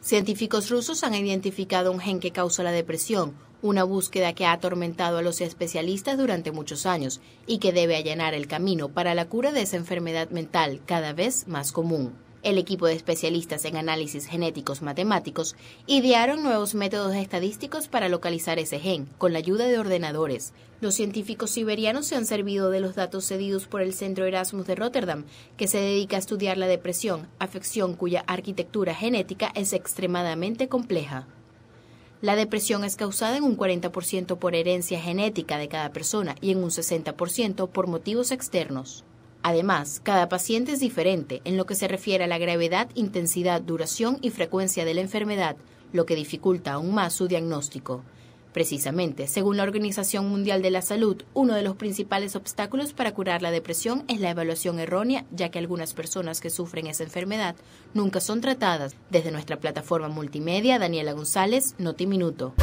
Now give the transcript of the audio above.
Científicos rusos han identificado un gen que causa la depresión, una búsqueda que ha atormentado a los especialistas durante muchos años y que debe allanar el camino para la cura de esa enfermedad mental cada vez más común. El equipo de especialistas en análisis genéticos matemáticos idearon nuevos métodos estadísticos para localizar ese gen con la ayuda de ordenadores. Los científicos siberianos se han servido de los datos cedidos por el Centro Erasmus de Rotterdam, que se dedica a estudiar la depresión, afección cuya arquitectura genética es extremadamente compleja. La depresión es causada en un 40% por herencia genética de cada persona y en un 60% por motivos externos. Además, cada paciente es diferente en lo que se refiere a la gravedad, intensidad, duración y frecuencia de la enfermedad, lo que dificulta aún más su diagnóstico. Precisamente, según la Organización Mundial de la Salud, uno de los principales obstáculos para curar la depresión es la evaluación errónea, ya que algunas personas que sufren esa enfermedad nunca son tratadas. Desde nuestra plataforma multimedia, Daniela González, Noti Minuto.